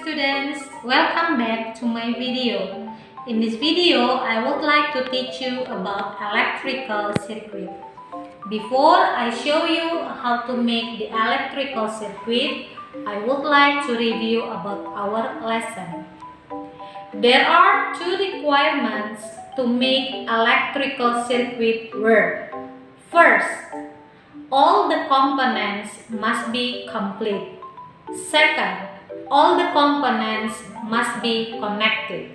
students, welcome back to my video. In this video, I would like to teach you about electrical circuit. Before I show you how to make the electrical circuit, I would like to review about our lesson. There are two requirements to make electrical circuit work. First, all the components must be complete. Second, all the components must be connected.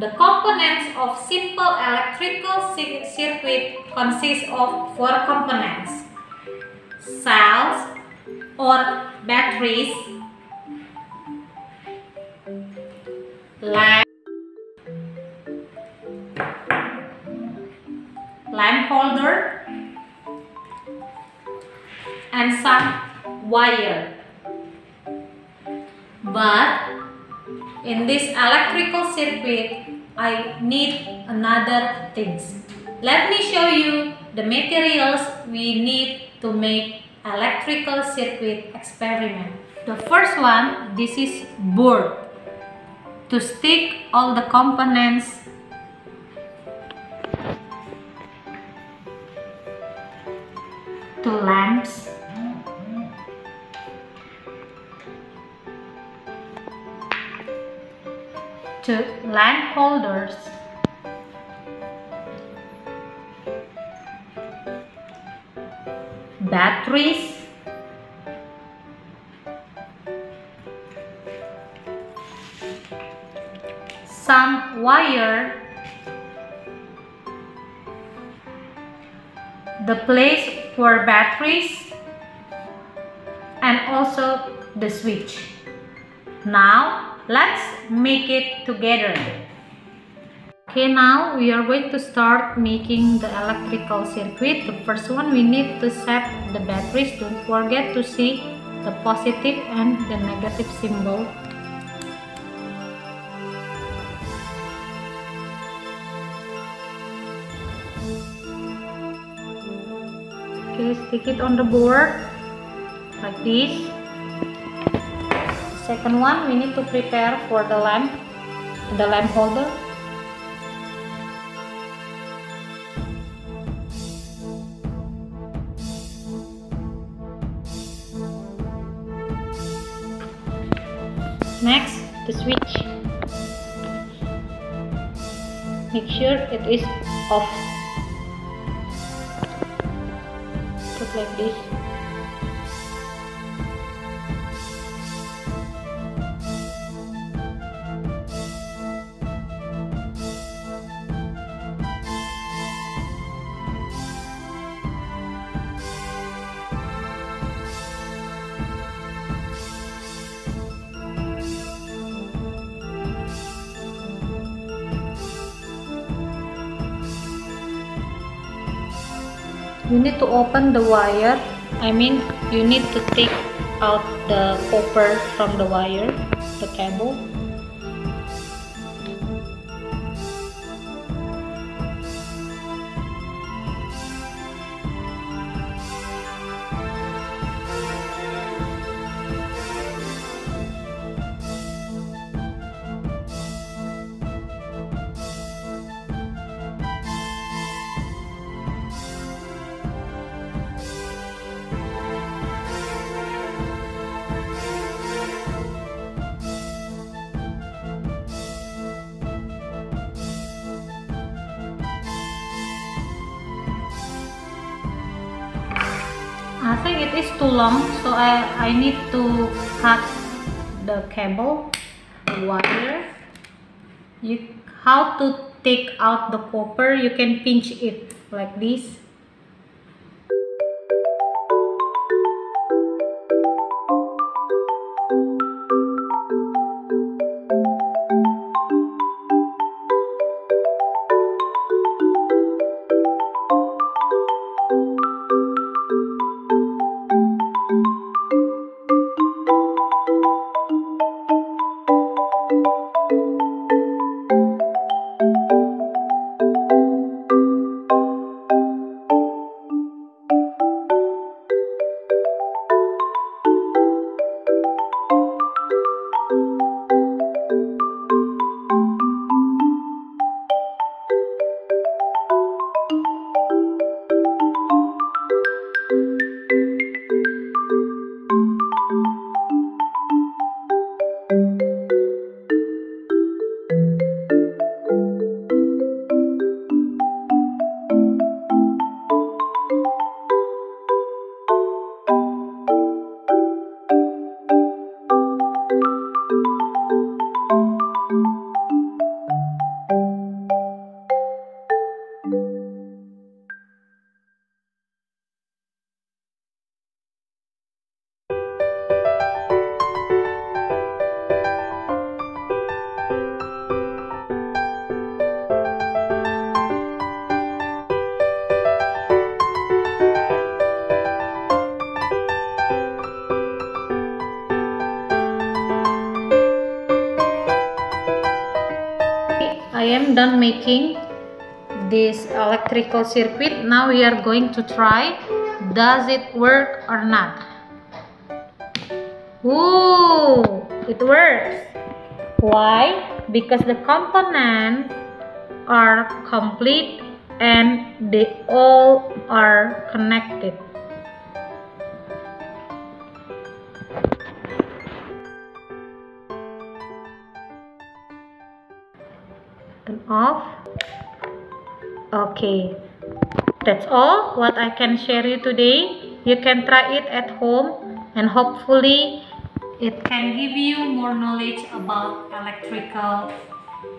The components of simple electrical circuit consist of four components. Cells or batteries, lamp, lamp holder, and some wire. But in this electrical circuit, I need another things. Let me show you the materials we need to make electrical circuit experiment. The first one, this is board. To stick all the components to lamps to lamp holders. Batteries. Some wire. The place for batteries and also the switch. Now Let's make it together. Okay, now we are going to start making the electrical circuit. The first one we need to set the batteries. Don't forget to see the positive and the negative symbol. Okay, stick it on the board like this second one we need to prepare for the lamp the lamp holder. Next the switch. Make sure it is off. Put like this you need to open the wire. I mean you need to take out the copper from the wire the cable I think it is too long so I, I need to cut the cable wire. You how to take out the copper you can pinch it like this going done making this electrical circuit. Now we are going to try does it work or not? Ooh, it works. Why? Because the components are complete and they all are connected turn off. Okay. That's all what I can share you today. You can try it at home and hopefully it can give you more knowledge about electrical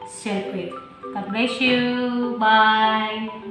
circuit. God bless you. Bye